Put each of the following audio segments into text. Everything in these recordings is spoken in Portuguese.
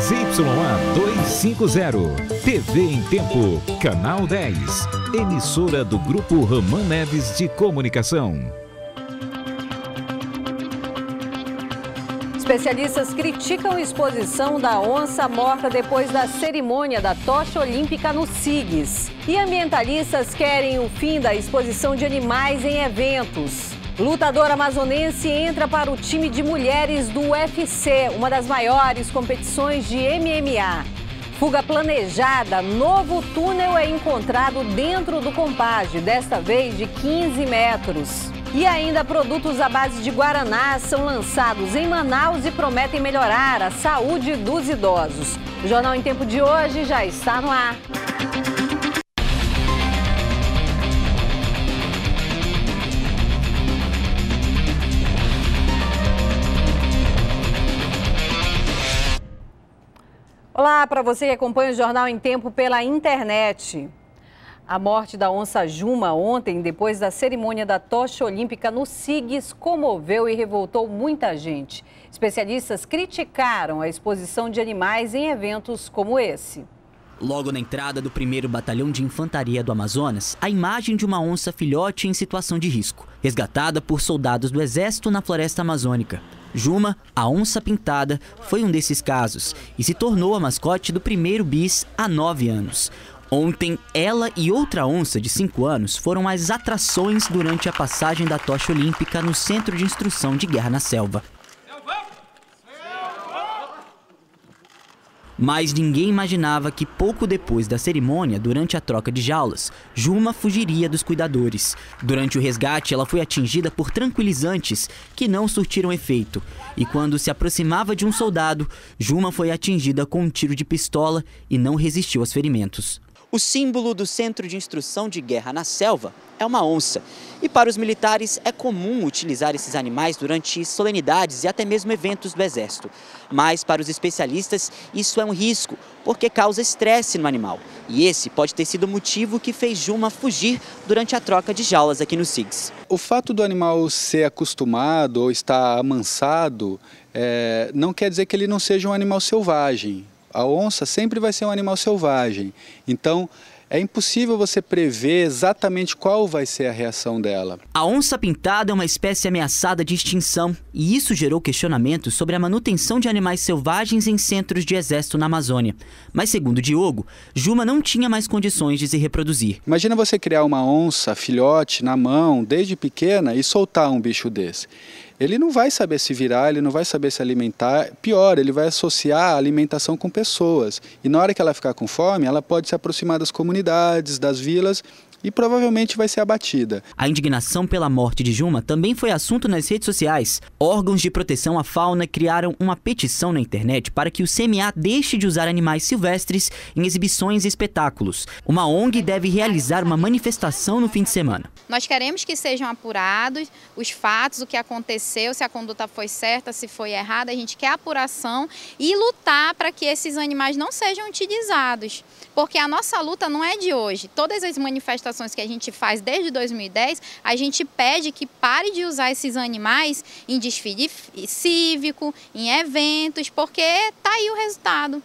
ZYA 250. TV em Tempo. Canal 10. Emissora do Grupo Raman Neves de Comunicação. Especialistas criticam a exposição da onça morta depois da cerimônia da tocha olímpica no SIGS. E ambientalistas querem o fim da exposição de animais em eventos. Lutador amazonense entra para o time de mulheres do UFC, uma das maiores competições de MMA. Fuga planejada, novo túnel é encontrado dentro do compage, desta vez de 15 metros. E ainda produtos à base de Guaraná são lançados em Manaus e prometem melhorar a saúde dos idosos. O Jornal em Tempo de hoje já está no ar. Olá para você que acompanha o Jornal em Tempo pela internet. A morte da onça Juma ontem, depois da cerimônia da tocha olímpica no SIGS, comoveu e revoltou muita gente. Especialistas criticaram a exposição de animais em eventos como esse. Logo na entrada do primeiro Batalhão de Infantaria do Amazonas, a imagem de uma onça filhote em situação de risco, resgatada por soldados do Exército na floresta amazônica. Juma, a onça pintada, foi um desses casos e se tornou a mascote do primeiro bis há nove anos. Ontem, ela e outra onça de 5 anos foram as atrações durante a passagem da tocha olímpica no Centro de Instrução de Guerra na Selva. Mas ninguém imaginava que pouco depois da cerimônia, durante a troca de jaulas, Juma fugiria dos cuidadores. Durante o resgate, ela foi atingida por tranquilizantes que não surtiram efeito. E quando se aproximava de um soldado, Juma foi atingida com um tiro de pistola e não resistiu aos ferimentos. O símbolo do Centro de Instrução de Guerra na Selva é uma onça. E para os militares é comum utilizar esses animais durante solenidades e até mesmo eventos do Exército. Mas para os especialistas, isso é um risco, porque causa estresse no animal. E esse pode ter sido o motivo que fez Juma fugir durante a troca de jaulas aqui no SIGS. O fato do animal ser acostumado ou estar amansado é, não quer dizer que ele não seja um animal selvagem. A onça sempre vai ser um animal selvagem. Então, é impossível você prever exatamente qual vai ser a reação dela. A onça pintada é uma espécie ameaçada de extinção e isso gerou questionamentos sobre a manutenção de animais selvagens em centros de exército na Amazônia. Mas segundo Diogo, Juma não tinha mais condições de se reproduzir. Imagina você criar uma onça filhote na mão desde pequena e soltar um bicho desse ele não vai saber se virar, ele não vai saber se alimentar. Pior, ele vai associar a alimentação com pessoas. E na hora que ela ficar com fome, ela pode se aproximar das comunidades, das vilas e provavelmente vai ser abatida. A indignação pela morte de Juma também foi assunto nas redes sociais. Órgãos de proteção à fauna criaram uma petição na internet para que o CMA deixe de usar animais silvestres em exibições e espetáculos. Uma ONG deve realizar uma manifestação no fim de semana. Nós queremos que sejam apurados os fatos, o que aconteceu, se a conduta foi certa, se foi errada. A gente quer apuração e lutar para que esses animais não sejam utilizados. Porque a nossa luta não é de hoje. Todas as manifestações manifestações que a gente faz desde 2010, a gente pede que pare de usar esses animais em desfile cívico, em eventos, porque está aí o resultado.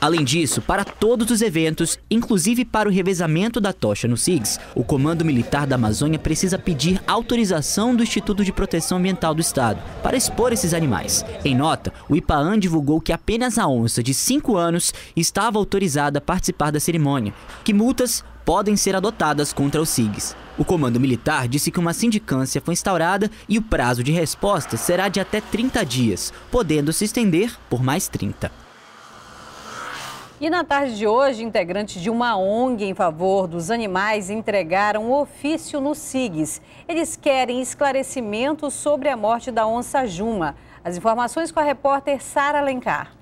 Além disso, para todos os eventos, inclusive para o revezamento da tocha no SIGS, o Comando Militar da Amazônia precisa pedir autorização do Instituto de Proteção Ambiental do Estado para expor esses animais. Em nota, o IPAAN divulgou que apenas a onça de 5 anos estava autorizada a participar da cerimônia, que multas podem ser adotadas contra os SIGs. O comando militar disse que uma sindicância foi instaurada e o prazo de resposta será de até 30 dias, podendo se estender por mais 30. E na tarde de hoje, integrantes de uma ONG em favor dos animais entregaram um ofício no SIGS. Eles querem esclarecimentos sobre a morte da onça Juma. As informações com a repórter Sara Alencar.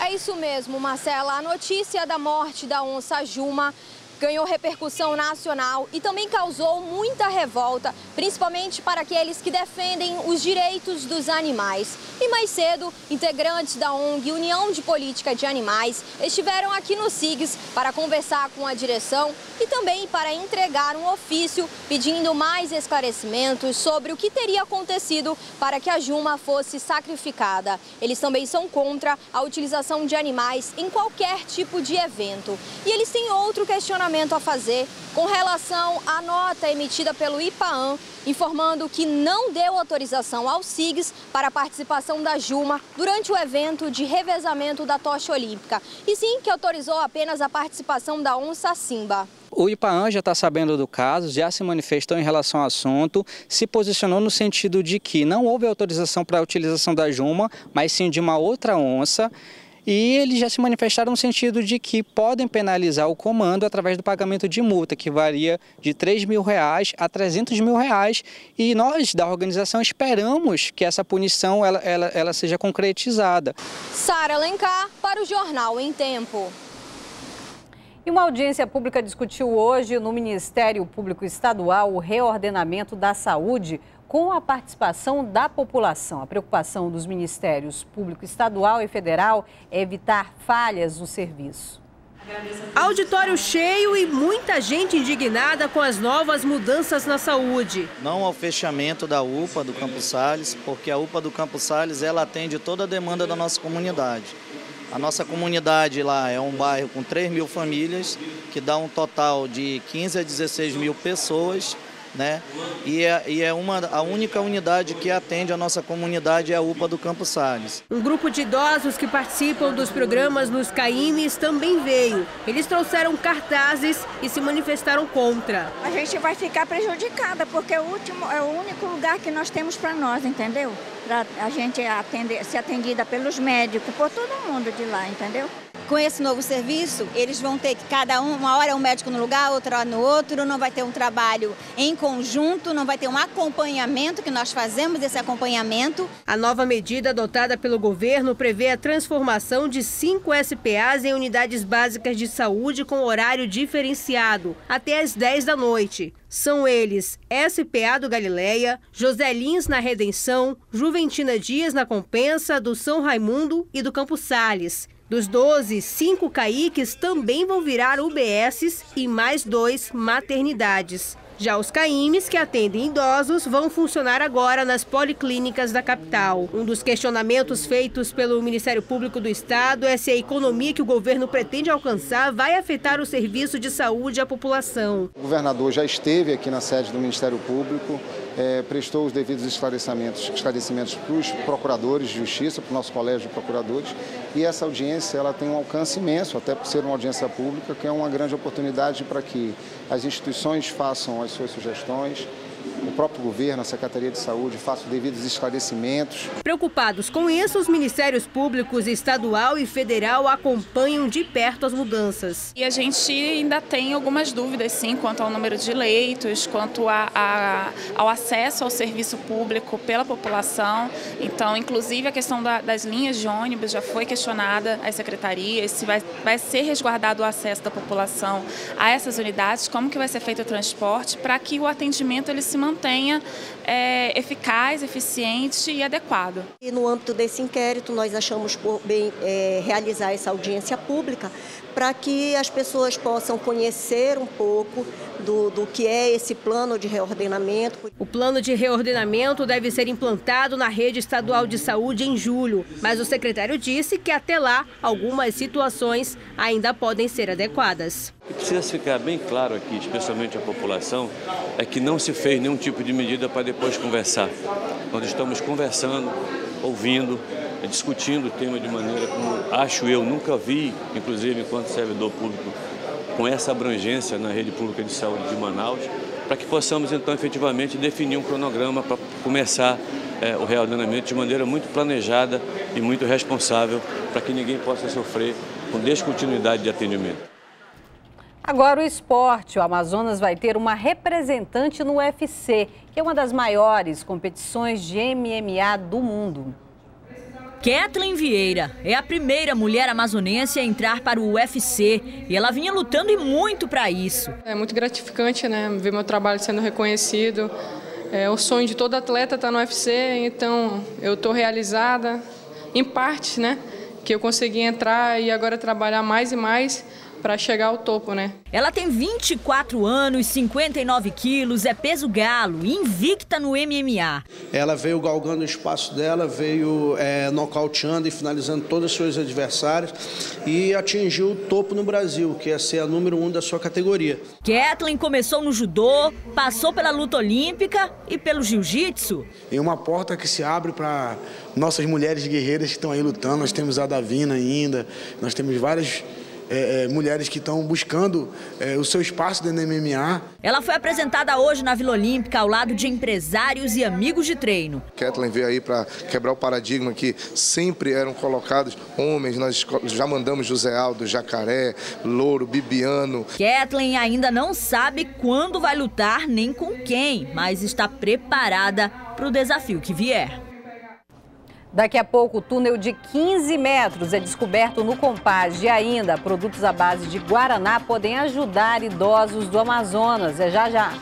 É isso mesmo, Marcela. A notícia da morte da onça Juma ganhou repercussão nacional e também causou muita revolta, principalmente para aqueles que defendem os direitos dos animais. E mais cedo, integrantes da ONG União de Política de Animais estiveram aqui no SIGS para conversar com a direção e também para entregar um ofício pedindo mais esclarecimentos sobre o que teria acontecido para que a Juma fosse sacrificada. Eles também são contra a utilização de animais em qualquer tipo de evento. E eles têm outro questionamento a fazer com relação à nota emitida pelo IPAAN, informando que não deu autorização ao SIGS para a participação da Juma durante o evento de revezamento da tocha olímpica, e sim que autorizou apenas a participação da onça Simba. O IPAAN já está sabendo do caso, já se manifestou em relação ao assunto, se posicionou no sentido de que não houve autorização para a utilização da Juma, mas sim de uma outra onça. E eles já se manifestaram no sentido de que podem penalizar o comando através do pagamento de multa, que varia de 3 mil reais a 300 mil reais. E nós, da organização, esperamos que essa punição ela, ela, ela seja concretizada. Sara Alencar, para o Jornal em Tempo. E uma audiência pública discutiu hoje no Ministério Público Estadual o reordenamento da saúde com a participação da população. A preocupação dos Ministérios Público Estadual e Federal é evitar falhas no serviço. Auditório cheio e muita gente indignada com as novas mudanças na saúde. Não ao fechamento da UPA do Campos Sales, porque a UPA do Campos Sales ela atende toda a demanda da nossa comunidade. A nossa comunidade lá é um bairro com 3 mil famílias, que dá um total de 15 a 16 mil pessoas né? E é, e é uma, a única unidade que atende a nossa comunidade é a UPA do Campo Salles. Um grupo de idosos que participam dos programas nos CAIMES também veio. Eles trouxeram cartazes e se manifestaram contra. A gente vai ficar prejudicada, porque é o, último, é o único lugar que nós temos para nós, entendeu? Para a gente atender, ser atendida pelos médicos, por todo mundo de lá, entendeu? Com esse novo serviço, eles vão ter que cada um, uma hora é um médico no lugar, outra hora no outro, não vai ter um trabalho em conjunto, não vai ter um acompanhamento, que nós fazemos esse acompanhamento. A nova medida adotada pelo governo prevê a transformação de cinco SPAs em unidades básicas de saúde com horário diferenciado, até às 10 da noite. São eles SPA do Galileia, José Lins na Redenção, Juventina Dias na Compensa, do São Raimundo e do Campo Sales. Dos 12, cinco CAICs também vão virar UBSs e mais dois maternidades. Já os CAIMs, que atendem idosos, vão funcionar agora nas policlínicas da capital. Um dos questionamentos feitos pelo Ministério Público do Estado é se a economia que o governo pretende alcançar vai afetar o serviço de saúde à população. O governador já esteve aqui na sede do Ministério Público, é, prestou os devidos esclarecimentos, esclarecimentos para os procuradores de justiça, para o nosso colégio de procuradores, e essa audiência ela tem um alcance imenso, até por ser uma audiência pública, que é uma grande oportunidade para que as instituições façam as suas sugestões, o próprio governo, a Secretaria de Saúde, façam devidos esclarecimentos. Preocupados com isso, os Ministérios Públicos estadual e federal acompanham de perto as mudanças. E a gente ainda tem algumas dúvidas, sim, quanto ao número de leitos, quanto a, a, ao acesso ao serviço público pela população. Então, inclusive, a questão da, das linhas de ônibus já foi questionada às secretarias, se vai, vai ser resguardado o acesso da população a essas unidades, como que vai ser feito o transporte, para que o atendimento ele se se mantenha é, eficaz, eficiente e adequado. E no âmbito desse inquérito, nós achamos por bem é, realizar essa audiência pública para que as pessoas possam conhecer um pouco do, do que é esse plano de reordenamento. O plano de reordenamento deve ser implantado na rede estadual de saúde em julho, mas o secretário disse que até lá algumas situações ainda podem ser adequadas. O que precisa ficar bem claro aqui, especialmente a população, é que não se fez nenhum tipo de medida para depois conversar. Nós estamos conversando, ouvindo, discutindo o tema de maneira como acho eu, nunca vi, inclusive enquanto servidor público, com essa abrangência na rede pública de saúde de Manaus, para que possamos então efetivamente definir um cronograma para começar é, o reordenamento de maneira muito planejada e muito responsável, para que ninguém possa sofrer com descontinuidade de atendimento. Agora o esporte. O Amazonas vai ter uma representante no UFC, que é uma das maiores competições de MMA do mundo. Kathleen Vieira é a primeira mulher amazonense a entrar para o UFC e ela vinha lutando e muito para isso. É muito gratificante, né, ver meu trabalho sendo reconhecido. É o sonho de todo atleta estar tá no UFC, então eu estou realizada em parte, né, que eu consegui entrar e agora trabalhar mais e mais para chegar ao topo, né? Ela tem 24 anos, 59 quilos, é peso galo, invicta no MMA. Ela veio galgando o espaço dela, veio é, nocauteando e finalizando todos os seus adversários e atingiu o topo no Brasil, que é ser a número um da sua categoria. Kathleen começou no judô, passou pela luta olímpica e pelo jiu-jitsu. E uma porta que se abre para nossas mulheres guerreiras que estão aí lutando. Nós temos a Davina ainda, nós temos várias é, é, mulheres que estão buscando é, o seu espaço dentro do MMA. Ela foi apresentada hoje na Vila Olímpica ao lado de empresários e amigos de treino. Kathleen veio aí para quebrar o paradigma que sempre eram colocados homens. Nós já mandamos José Aldo, Jacaré, Louro, Bibiano. Kathleen ainda não sabe quando vai lutar nem com quem, mas está preparada para o desafio que vier. Daqui a pouco, o túnel de 15 metros é descoberto no Compage e ainda produtos à base de Guaraná podem ajudar idosos do Amazonas. É já já.